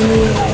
nhiều